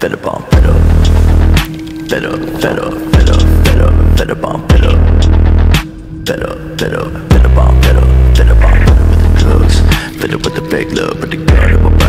Fed up better, fed up. Fed up, fed up, fed up, fed up, fed up better fed up. Fed up, fed up, fed up fed up Fed up fed up with the drugs. Fed up with the big love, with the gun in my